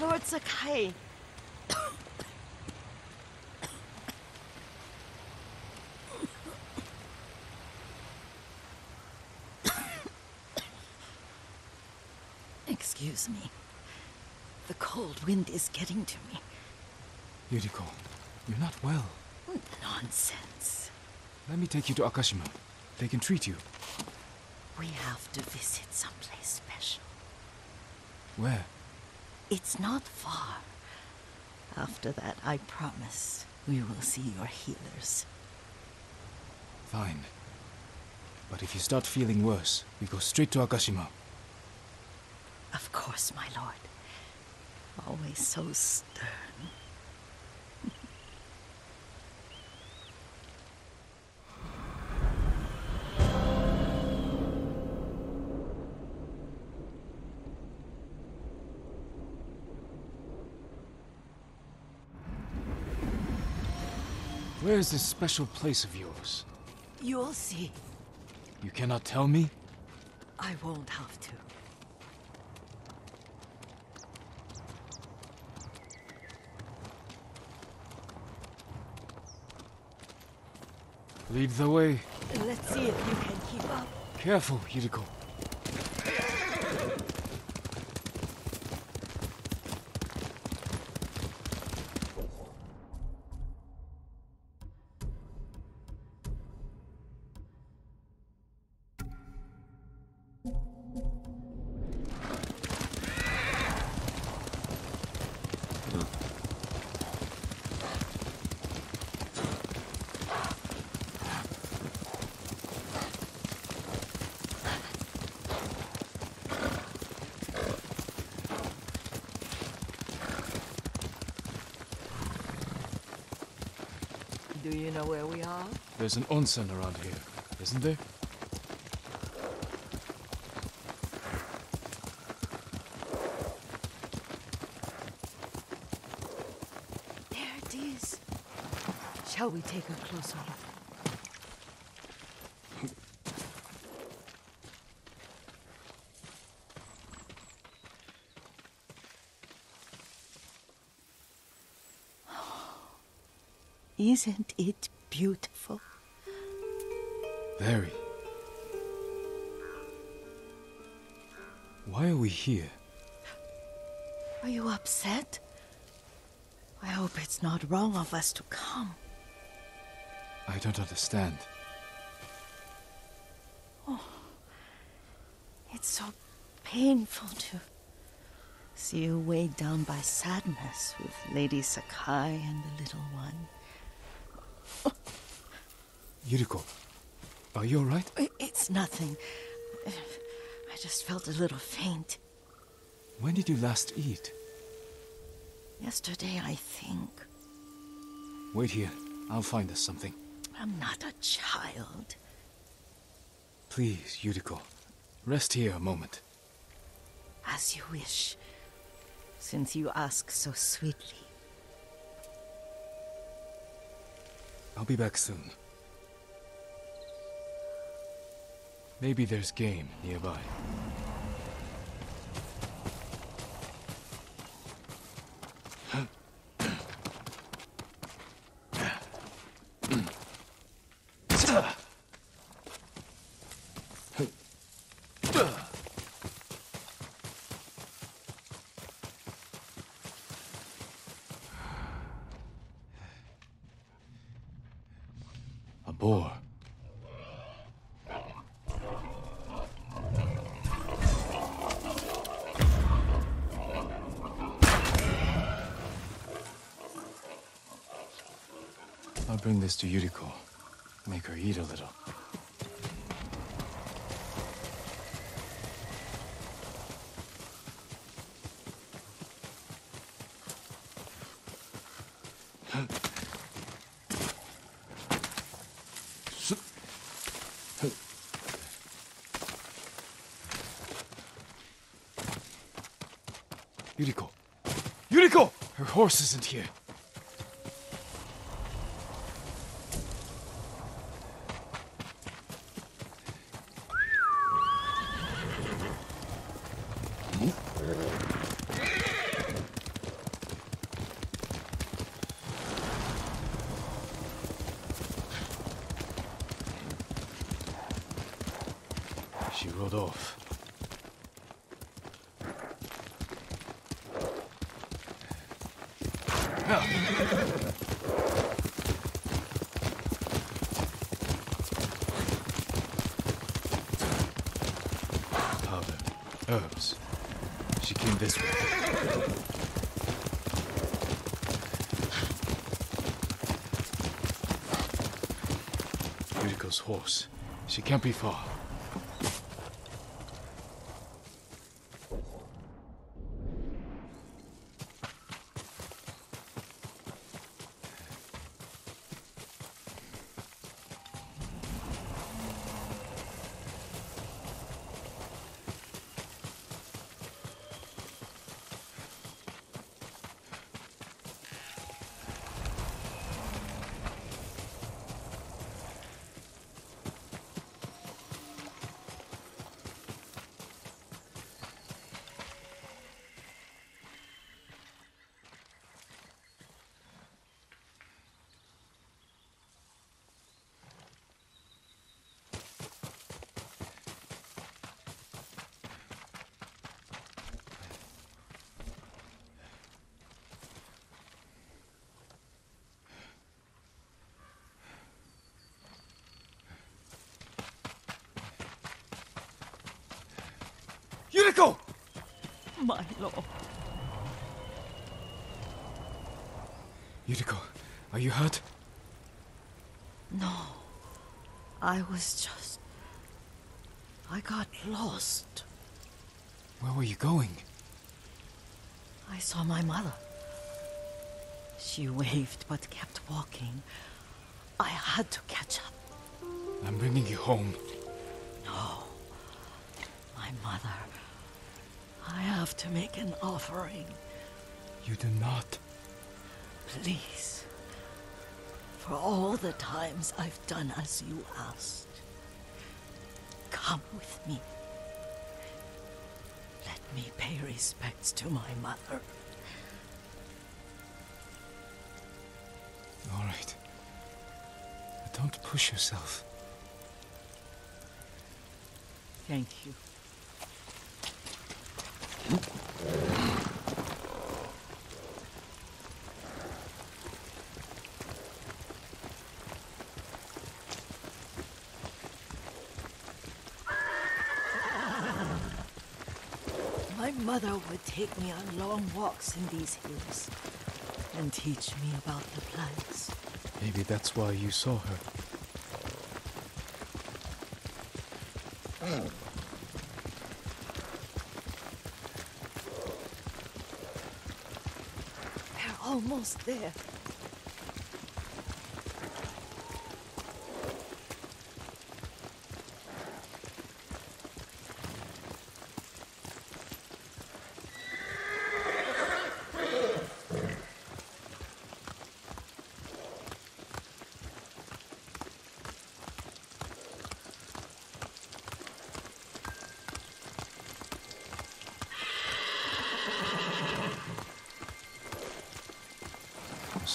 Lord Sakai. Excuse me. The cold wind is getting to me. Yuriko, you're not well. Nonsense. Let me take you to Akashima. They can treat you. We have to visit someplace special. Where? It's not far. After that, I promise we will see your healers. Fine. But if you start feeling worse, we go straight to Akashima. Of course, my lord. Always so stern. Where is this special place of yours? You'll see. You cannot tell me? I won't have to. Lead the way. Let's see if you can keep up. Careful, Yuriko. Do you know where we are? There's an onsen around here, isn't there? There it is. Shall we take a closer look? Isn't it beautiful? Very. Why are we here? Are you upset? I hope it's not wrong of us to come. I don't understand. Oh, it's so painful to see you weighed down by sadness with Lady Sakai and the little one. Yuriko, are you alright? It's nothing. I just felt a little faint. When did you last eat? Yesterday, I think. Wait here. I'll find us something. I'm not a child. Please, Yuriko. Rest here a moment. As you wish. Since you ask so sweetly. I'll be back soon. Maybe there's game nearby. A boar. I'll bring this to Yuriko. Make her eat a little. Yuriko. Yuriko! Her horse isn't here. She rode off. Powder. Herbs. She came this way. Yuriko's horse. She can't be far. Yuriko! My lord. Yuriko, are you hurt? No. I was just. I got lost. Where were you going? I saw my mother. She waved but kept walking. I had to catch up. I'm bringing you home. No. My mother. I have to make an offering. You do not. Please. For all the times I've done as you asked. Come with me. Let me pay respects to my mother. All right. But don't push yourself. Thank you. My mother would take me on long walks in these hills and teach me about the plants. Maybe that's why you saw her. Hmm. Almost there.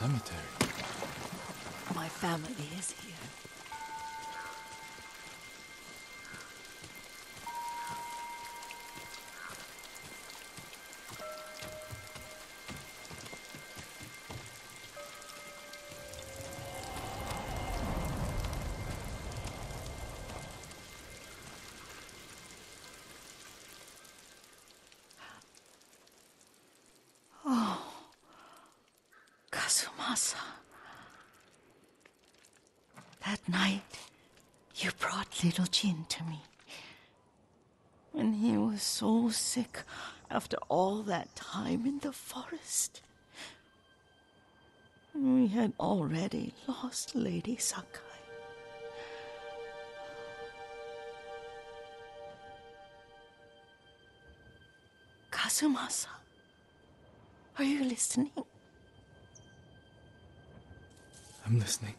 Cemetery. My family is here. Kazumasa. That night, you brought little Jin to me. When he was so sick after all that time in the forest. We had already lost Lady Sakai. Kazumasa, are you listening? I'm listening.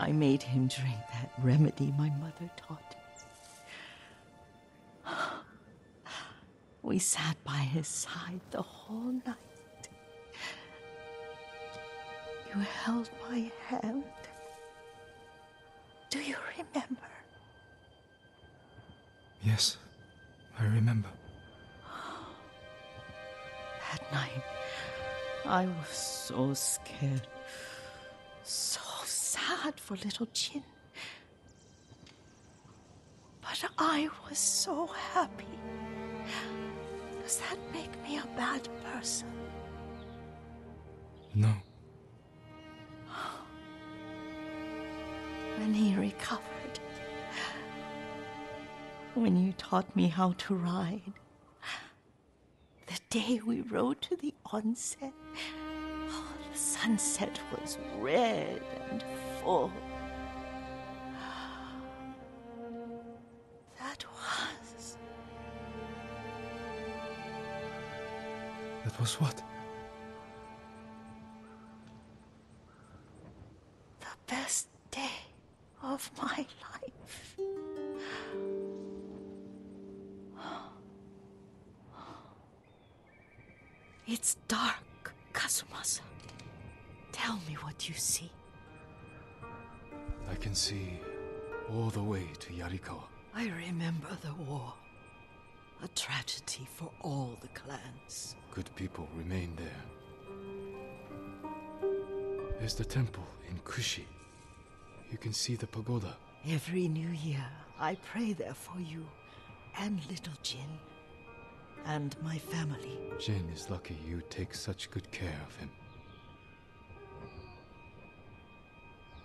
I made him drink that remedy my mother taught him. We sat by his side the whole night. You held my hand. Do you remember? Yes, I remember. That night, I was so scared, so sad for little Jin. But I was so happy. Does that make me a bad person? No. When he recovered, when you taught me how to ride, day we rode to the onsen, oh, the sunset was red and full. That was That was what? the best day of my life. It's dark, Kazumasa. Tell me what you see. I can see all the way to Yarikawa. I remember the war. A tragedy for all the clans. Good people remain there. There's the temple in Kushi. You can see the pagoda. Every new year, I pray there for you and little Jin and my family. Jin is lucky you take such good care of him.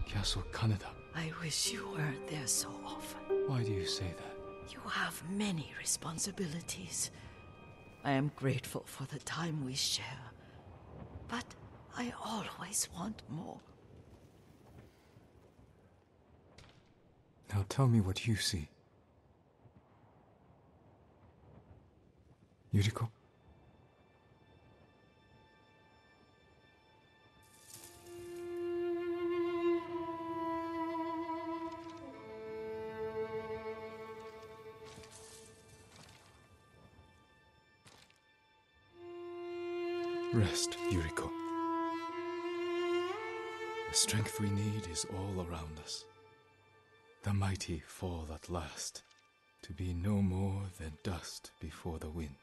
Castle Kaneda. I wish you weren't there so often. Why do you say that? You have many responsibilities. I am grateful for the time we share, but I always want more. Now tell me what you see. Yuriko? Rest, Yuriko. The strength we need is all around us. The mighty fall at last, to be no more than dust before the wind.